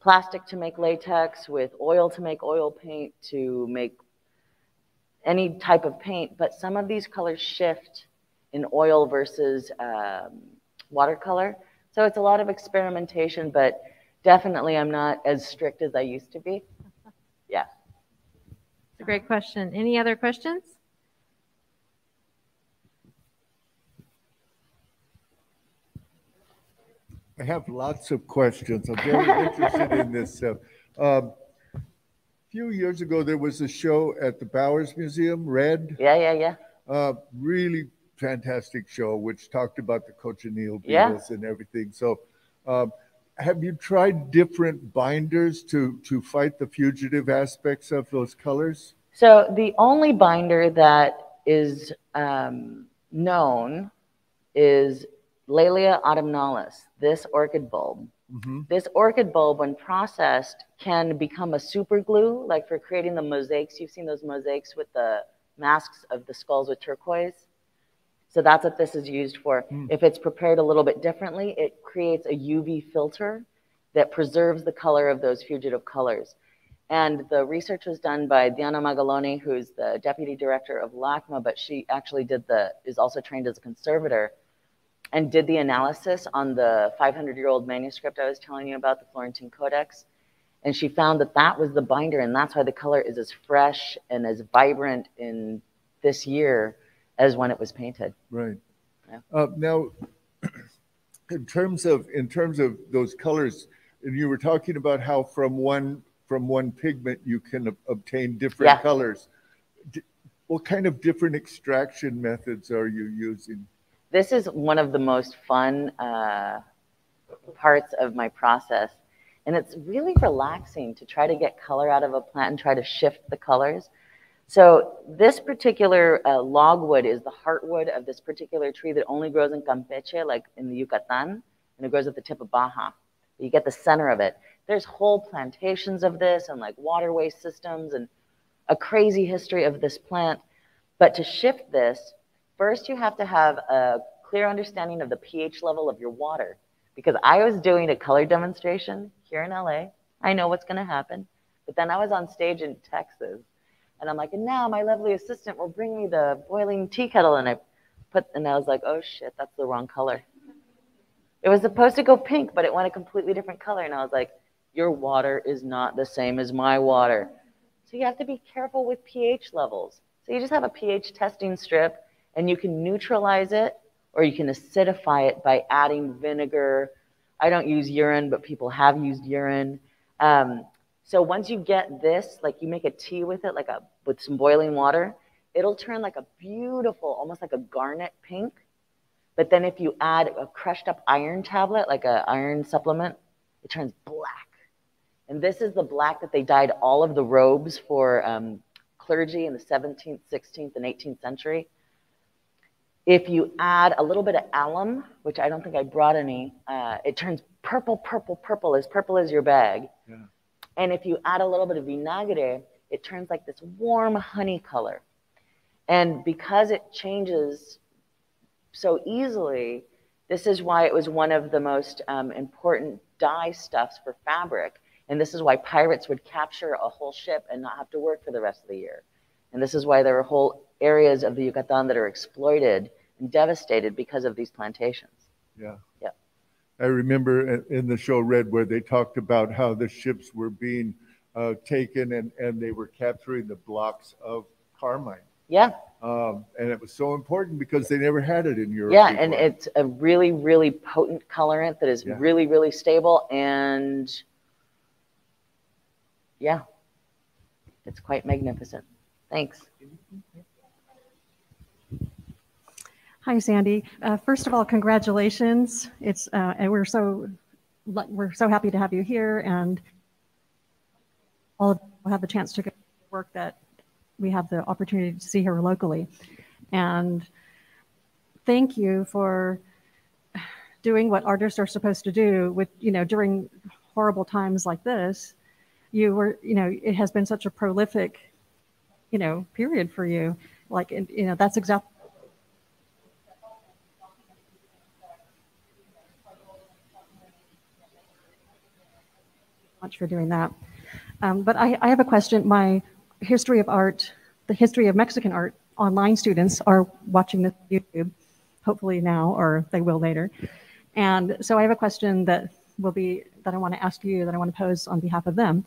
plastic to make latex, with oil to make oil paint, to make any type of paint, but some of these colors shift in oil versus um, watercolor. So it's a lot of experimentation, but definitely I'm not as strict as I used to be. Yeah. It's a great question. Any other questions? I have lots of questions. I'm very interested in this stuff. Um, a few years ago, there was a show at the Bowers Museum, Red. Yeah, yeah, yeah. Uh, really fantastic show, which talked about the cochineal Yeah. beetles and everything. So, um, have you tried different binders to to fight the fugitive aspects of those colors? So the only binder that is um, known is Laelia autumnalis, this orchid bulb. hmm This orchid bulb, when processed, can become a super glue, like for creating the mosaics. You've seen those mosaics with the masks of the skulls with turquoise. So that's what this is used for. Hmm. If it's prepared a little bit differently, it creates a UV filter that preserves the color of those fugitive colors. And the research was done by Diana Magaloni, who's the deputy director of LACMA, but she actually did the, is also trained as a conservator and did the analysis on the 500 year old manuscript I was telling you about, the Florentine Codex. And she found that that was the binder, and that's why the color is as fresh and as vibrant in this year as when it was painted. Right. Yeah. Uh, now, in terms of in terms of those colors, and you were talking about how from one from one pigment you can ob- obtain different Yeah. colors. D- What kind of different extraction methods are you using? This is one of the most fun uh, parts of my process. And it's really relaxing to try to get color out of a plant and try to shift the colors. So this particular uh, logwood is the heartwood of this particular tree that only grows in Campeche, like in the Yucatan, and it grows at the tip of Baja. You get the center of it. There's whole plantations of this and like waterway systems and a crazy history of this plant. But to shift this, first you have to have a clear understanding of the pH level of your water. Because I was doing a color demonstration here in LA. I know what's going to happen. But then I was on stage in Texas. And I'm like, and now my lovely assistant will bring me the boiling tea kettle. And I put, and I was like, oh shit, that's the wrong color. It was supposed to go pink, but it went a completely different color. And I was like, your water is not the same as my water. So you have to be careful with pH levels. So you just have a pH testing strip and you can neutralize it or you can acidify it by adding vinegar. I don't use urine, but people have used urine. Um, so once you get this, like you make a tea with it, like a with some boiling water, it'll turn like a beautiful, almost like a garnet pink. But then if you add a crushed up iron tablet, like an iron supplement, it turns black. And this is the black that they dyed all of the robes for um, clergy in the 17th, 16th, and 18th century. If you add a little bit of alum, which I don't think I brought any, uh, it turns purple, purple, purple, as purple as your bag. Yeah. And if you add a little bit of vinagre, it turns like this warm honey color. And because it changes so easily, this is why it was one of the most um, important dye stuffs for fabric. And this is why pirates would capture a whole ship and not have to work for the rest of the year. And this is why there are whole areas of the Yucatan that are exploited and devastated because of these plantations. Yeah. Yeah. I remember in- in the show Red where they talked about how the ships were being uh, taken and, and they were capturing the blocks of carmine. Yeah, Um, and it was so important because they never had it in Europe. yeah, and it's a really, really potent colorant that is Yeah. really, really stable and yeah, it's quite magnificent. Thanks. Hi, Sandy. Uh, First of all, congratulations. It's, uh, and we're so, we're so happy to have you here and all of you have the chance to work that we have the opportunity to see here locally. And thank you for doing what artists are supposed to do with, you know, during horrible times like this, you were, you know, it has been such a prolific, you know, period for you. Like, you know, that's exactly much for doing that. Um, but I, I have a question. My history of art, the history of Mexican art online students are watching this YouTube, hopefully now, or they will later. And so I have a question that will be that I want to ask you, that I want to pose on behalf of them.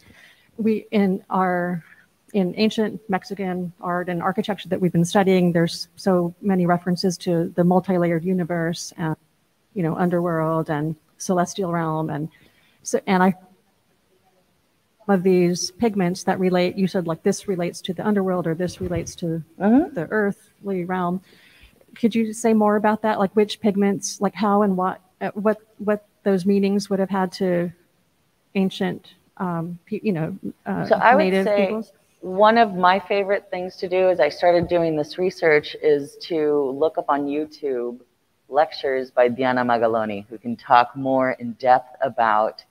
We in our in ancient Mexican art and architecture that we've been studying, there's so many references to the multi-layered universe and you know underworld and celestial realm and so and I of these pigments that relate you said like this relates to the underworld or this relates to Uh-huh. the earthly realm. Could you say more about that? Like which pigments like how and what uh, what what those meanings would have had to ancient um pe- you know uh, So I would native say peoples? one of my favorite things to do as I started doing this research is to look up on YouTube lectures by Diana Magaloni, who can talk more in depth about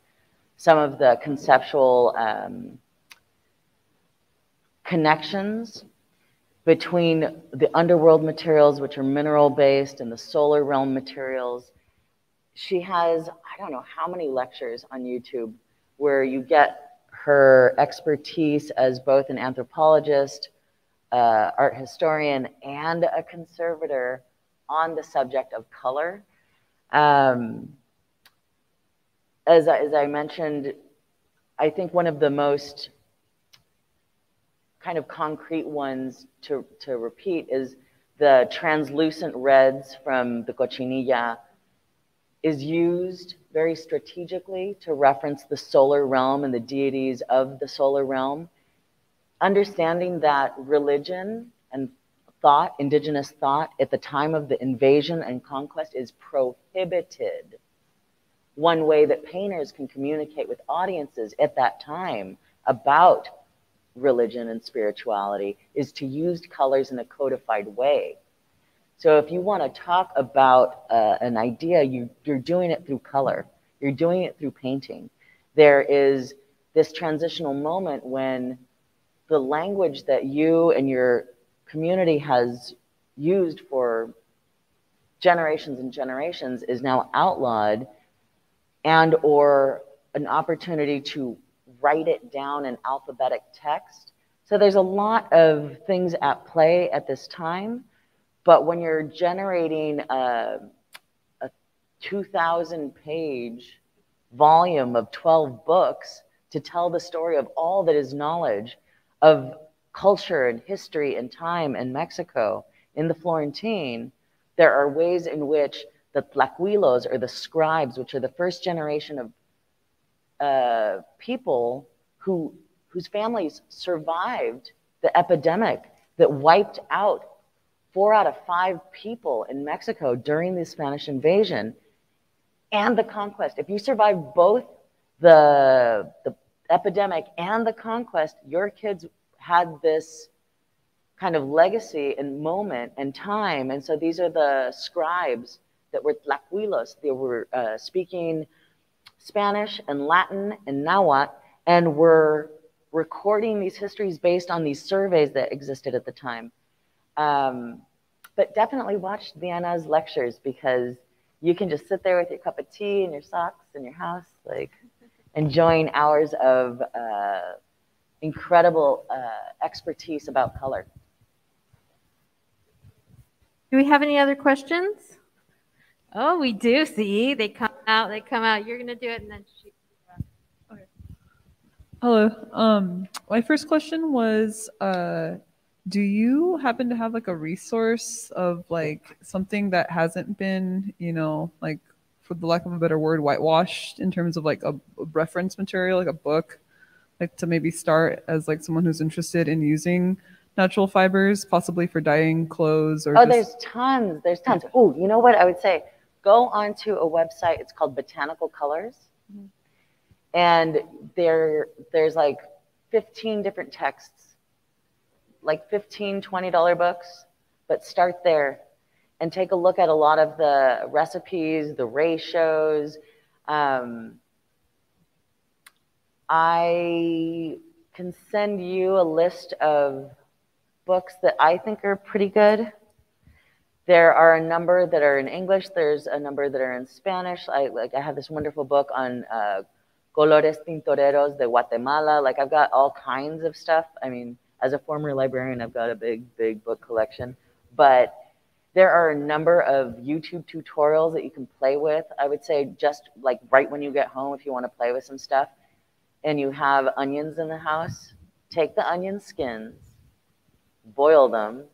some of the conceptual um, connections between the underworld materials, which are mineral based, and the solar realm materials. She has, I don't know how many lectures on YouTube where you get her expertise as both an anthropologist, uh, art historian, and a conservator on the subject of color. Um, as, I, as I mentioned, I think one of the most kind of concrete ones to, to repeat is the translucent reds from the cochinilla is used very strategically to reference the solar realm and the deities of the solar realm. Understanding that religion and thought, indigenous thought, at the time of the invasion and conquest is prohibited. One way that painters can communicate with audiences at that time about religion and spirituality is to use colors in a codified way. So if you want to talk about uh, an idea, you, you're doing it through color. You're doing it through painting. There is this transitional moment when the language that you and your community has used for generations and generations is now outlawed and or an opportunity to write it down in alphabetic text. So there's a lot of things at play at this time. But when you're generating a, a 2,000 page volume of 12 books to tell the story of all that is knowledge of culture and history and time in Mexico, in the Florentine, there are ways in which the Tlacuilos or the scribes, which are the first generation of uh, people who, whose families survived the epidemic that wiped out four out of five people in Mexico during the Spanish invasion and the conquest. If you survive both the, the epidemic and the conquest, your kids had this kind of legacy and moment and time. And so these are the scribes that were Tlacuilos. They were uh, speaking Spanish and Latin and Nahuatl and were recording these histories based on these surveys that existed at the time. Um, but definitely watch Diana's lectures because you can just sit there with your cup of tea and your socks in your house, like enjoying hours of uh, incredible uh, expertise about color. Do we have any other questions? Oh, we do. See, they come out. They come out. You're gonna do it, and then she. Hello. Um, my first question was, uh, do you happen to have like a resource of like something that hasn't been, you know, like for the lack of a better word, whitewashed in terms of like a, a reference material, like a book, like to maybe start as like someone who's interested in using natural fibers, possibly for dyeing clothes or Oh, just- there's tons. There's tons. Oh, you know what I would say? Go onto a website. It's called Botanical Colors, and there there's like 15 different texts, like 15 20 dollar books. But start there, and take a look at a lot of the recipes, the ratios. Um, I can send you a list of books that I think are pretty good. There are a number that are in English. There's a number that are in Spanish. I like I have this wonderful book on uh, colores tintoreros de Guatemala. Like I've got all kinds of stuff. I mean, as a former librarian, I've got a big, big book collection. But there are a number of YouTube tutorials that you can play with. I would say just like right when you get home, if you want to play with some stuff, and you have onions in the house, take the onion skins, boil them,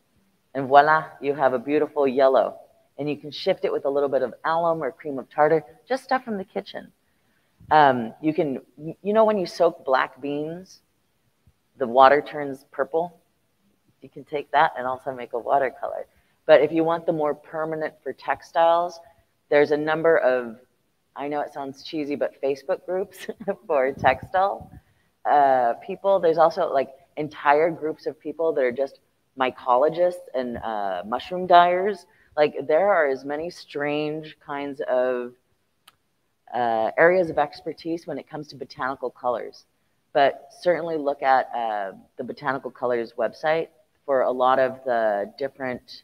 and voila, you have a beautiful yellow. And you can shift it with a little bit of alum or cream of tartar, just stuff from the kitchen. Um, you can, you know, when you soak black beans, the water turns purple. You can take that and also make a watercolor. But if you want the more permanent for textiles, there's a number of, I know it sounds cheesy, but Facebook groups for textile uh, people. There's also like entire groups of people that are just mycologists and uh, mushroom dyers. Like there are as many strange kinds of uh, areas of expertise when it comes to botanical colors. But certainly look at uh, the Botanical Colors website for a lot of the different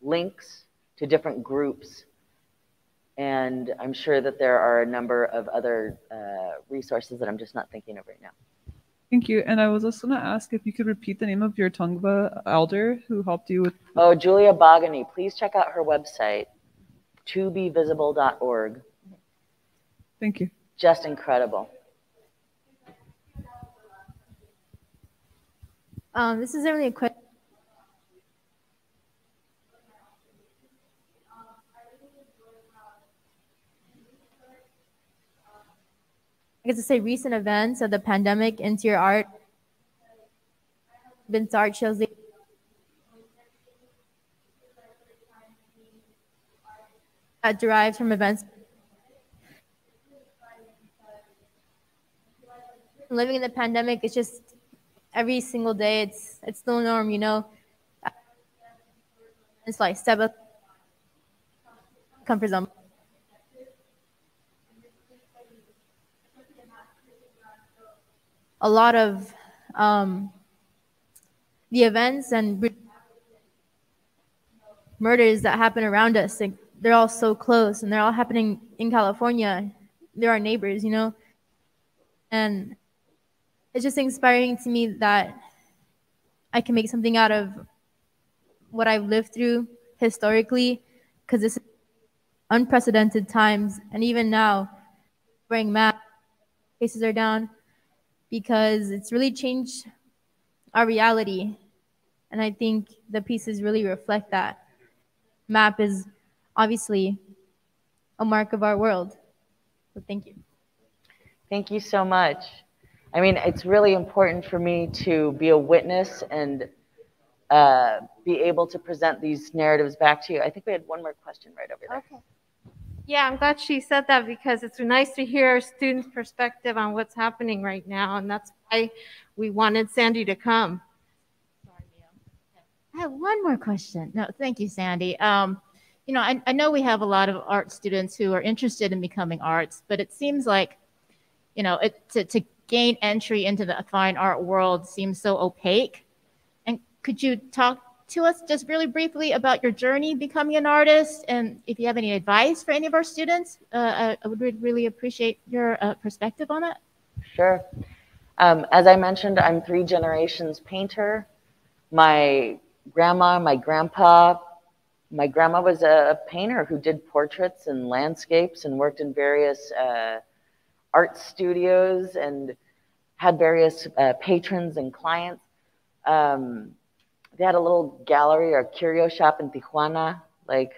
links to different groups. And I'm sure that there are a number of other uh, resources that I'm just not thinking of right now. Thank you. And I was also going to ask if you could repeat the name of your Tongva elder who helped you with. Oh, Julia Bogany. Please check out her website, tobevisible.org. Thank you. Just incredible. Um, this is only a quick. I guess to say recent events of the pandemic into your art. Vince art shows that derives from events. Living in the pandemic it's just every single day it's it's the norm you know? It's like step up comfort zone a lot of um, the events and murders that happen around us like, they're all so close and they're all happening in california. They're our neighbors you know? And it's just inspiring to me that I can make something out of what I've lived through historically, because this unprecedented times, and even now, wearing masks, cases are down, because it's really changed our reality, and I think the pieces really reflect that. Map is obviously a mark of our world. So thank you. Thank you so much. I mean, it's really important for me to be a witness and uh, be able to present these narratives back to you. I think we had one more question right over there. Okay. Yeah, I'm glad she said that because it's nice to hear our students' perspective on what's happening right now, and that's why we wanted Sandy to come. I have one more question. No, thank you, Sandy. Um, you know, I, I know we have a lot of art students who are interested in becoming arts, but it seems like, you know, it, to, to gain entry into the fine art world seems so opaque. And could you talk to us just really briefly about your journey becoming an artist? And if you have any advice for any of our students, uh, I would really appreciate your uh, perspective on that. Sure. Um, as I mentioned, I'm three generations painter. My grandma, my grandpa, my grandma was a painter who did portraits and landscapes and worked in various uh, art studios and had various uh, patrons and clients. Um, they had a little gallery or curio shop in Tijuana. Like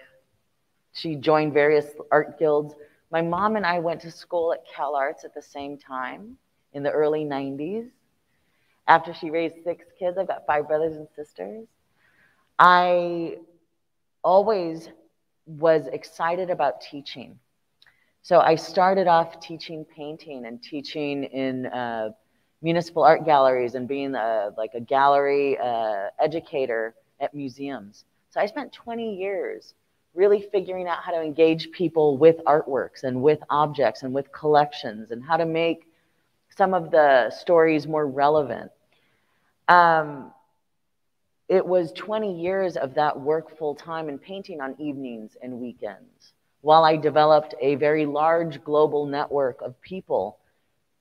she joined various art guilds. My mom and I went to school at Cal Arts at the same time in the early 90s. After she raised six kids, I've got five brothers and sisters. I always was excited about teaching. So I started off teaching painting and teaching in uh, municipal art galleries and being a, like a gallery uh, educator at museums. So I spent 20 years really figuring out how to engage people with artworks and with objects and with collections and how to make some of the stories more relevant. Um, it was 20 years of that work full time and painting on evenings and weekends while I developed a very large global network of people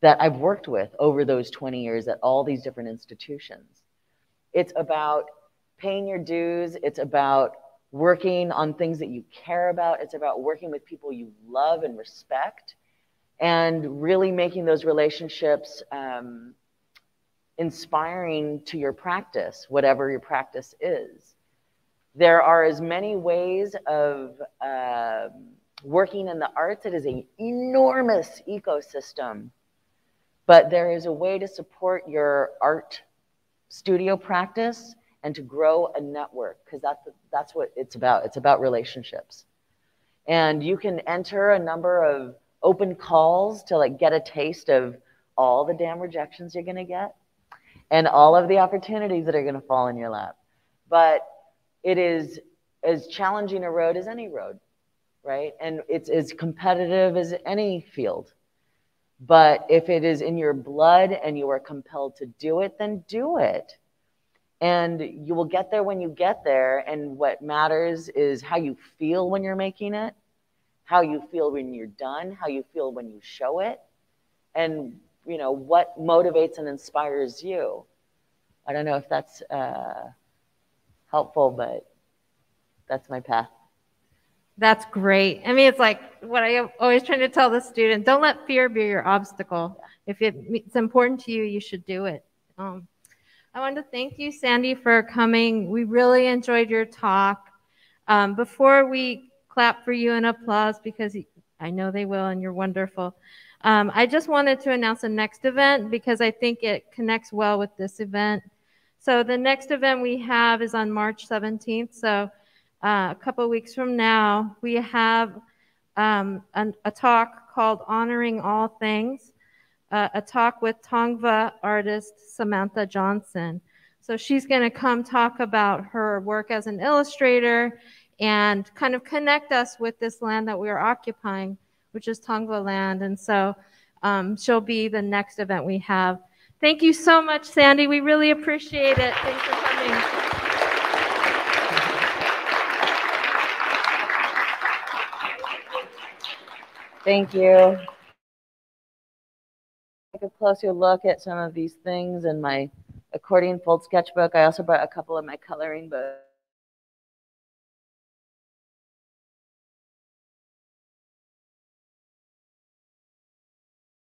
that I've worked with over those 20 years at all these different institutions. It's about paying your dues, it's about working on things that you care about, it's about working with people you love and respect, and really making those relationships um, inspiring to your practice, whatever your practice is. There are as many ways of uh, working in the arts. It is an enormous ecosystem, but there is a way to support your art studio practice and to grow a network because that's, that's what it's about. It's about relationships. And you can enter a number of open calls to like get a taste of all the damn rejections you're going to get and all of the opportunities that are going to fall in your lap. But it is as challenging a road as any road, right? And it's as competitive as any field. But if it is in your blood and you are compelled to do it, then do it. And you will get there when you get there. And what matters is how you feel when you're making it, how you feel when you're done, how you feel when you show it, and you know what motivates and inspires you. I don't know if that's uh, helpful, but that's my path. That's great. I mean, it's like what I always trying to tell the student: don't let fear be your obstacle. If it, it's important to you, you should do it. Um, I want to thank you, Sandy, for coming. We really enjoyed your talk. Um, before we clap for you and applause, because I know they will, and you're wonderful. Um, I just wanted to announce the next event because I think it connects well with this event. So the next event we have is on March 17th. So uh, a couple weeks from now, we have um, an, a talk called Honoring All Things, uh, a talk with Tongva artist Samantha Johnson. So she's going to come talk about her work as an illustrator and kind of connect us with this land that we are occupying, which is Tongva land. And so um, she'll be the next event we have. Thank you so much, Sandy. We really appreciate it. Thanks for coming. Thank you. Take a closer look at some of these things in my accordion fold sketchbook. I also brought a couple of my coloring books.